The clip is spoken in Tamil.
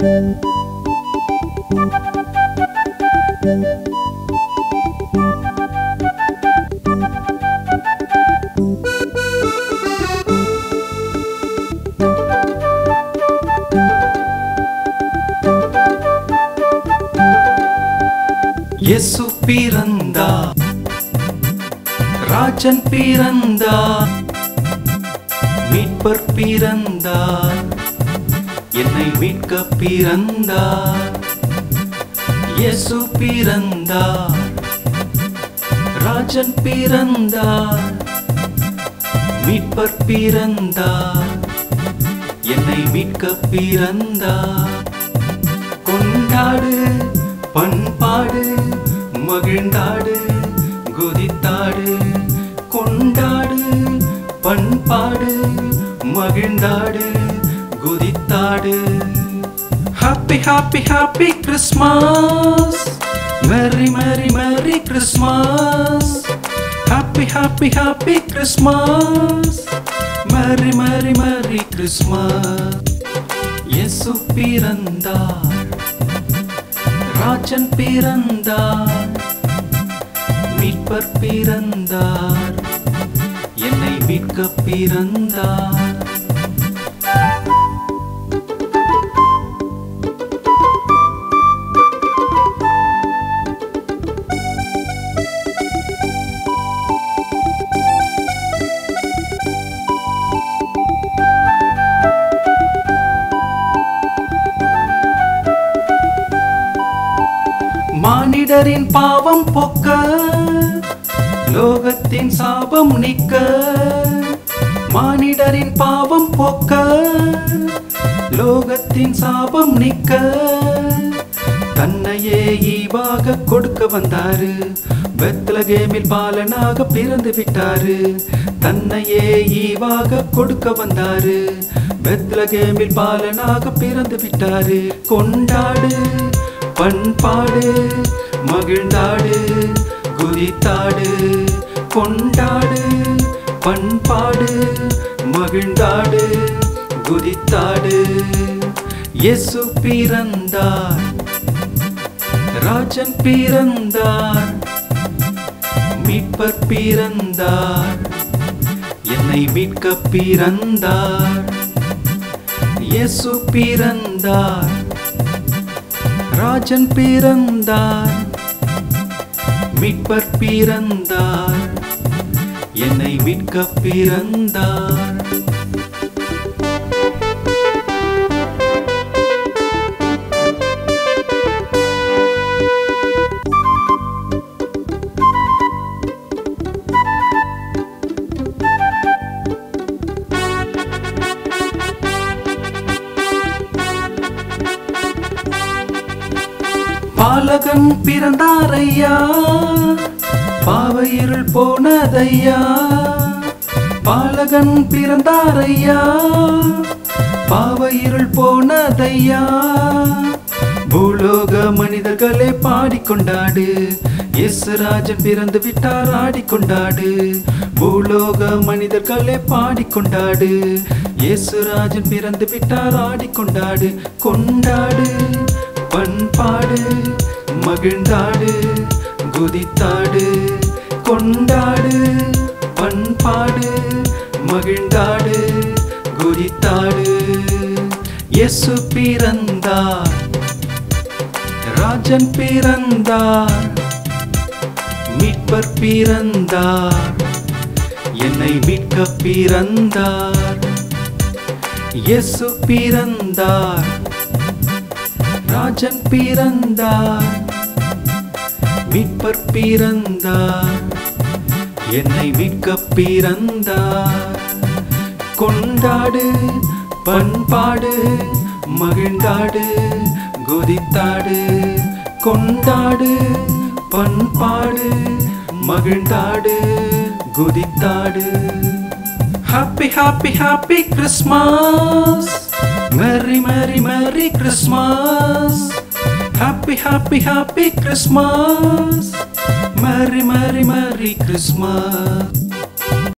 இயேசு பிறந்தா ராஜன் பிறந்தா மீட்பர் பிறந்தார். என்னை மீட்க பிறந்தார். இயேசு பிறந்தார். ராஜன் பிறந்தார். மீட்பர் பிறந்தார். என்னை மீட்க பிறந்தார். கொண்டாடு பண்பாடு மகிழ்ந்தாடு குதித்தாடு. கொண்டாடு பண்பாடு மகிழ்ந்தாடு. குதித்தாடு happy happy happy Christmas merry merry merry Christmas happy happy happy Christmas merry merry merry Christmas இயேசு பிறந்தார் ராஜன் பிறந்தார் மீட்பர் பிறந்தார் என்னை மீட்க பிறந்தார் மானிடரின் பாவம் பொக்க லோகத்தின் சாபம் நிக்க. மானிடரின் பாவம் பொக்க லோகத்தின் சாபம் நிக்க. தன்னையே ஈவாக கொடுக்க வந்தாரு. பெத்லகேமில் பாலனாக பிறந்து விட்டாரு. தன்னையே ஈவாக கொடுக்க வந்தாரு. பெத்லகேமில் பாலனாக பிறந்து விட்டாரு. கொண்டாடு பண்பாடு மகிழ்ந்தாடு குதித்தாடு கொண்டாடு. பண்பாடு மகிழ்ந்தாடு குதித்தாடு. இயேசு பிறந்தார் ராஜன் பிறந்தார் மீட்பர் பிறந்தார் என்னை மீட்க பிறந்தார். இயேசு பிறந்தார். ராஜன் பிறந்தார் மீட்பர் பிறந்தார் என்னை மீட்க பிறந்தார். பாலகன் பிறந்தாரையா? பாவையிருள் போனதையா? பாலகன் பிறந்தாரையா? பாவையிருள் போனதையா? பூலோக மனிதர்களே பாடிக்கொண்டாடு. இயேசுராஜன் பிறந்து விட்டார் ஆடிக்கொண்டாடு. பூலோக மனிதர்களே பாடிக்கொண்டாடு. இயேசுராஜன் பிறந்து விட்டார் ஆடிக்கொண்டாடு. கொண்டாடு. பண்பாடு மகிழ்ந்தாடு குதித்தாடு கொண்டாடு. பண்பாடு மகிழ்ந்தாடு குதித்தாடு. எசு பிறந்தார் ராஜன் பிறந்தார் மீட்பர் பிறந்தார் என்னை மீட்க பிறந்தார். எசு பிறந்தார். ராஜன் பிறந்தார். மீட்பர் பிறந்தார். என்னை மீட்க பிறந்தார். கொண்டாடு பண்பாடு மகிழ்ந்தாடு கொதித்தாடு. கொண்டாடு பண்பாடு மகிழ்ந்தாடு குதித்தாடு. Happy happy happy Christmas merry merry merry Christmas happy happy happy Christmas merry merry merry Christmas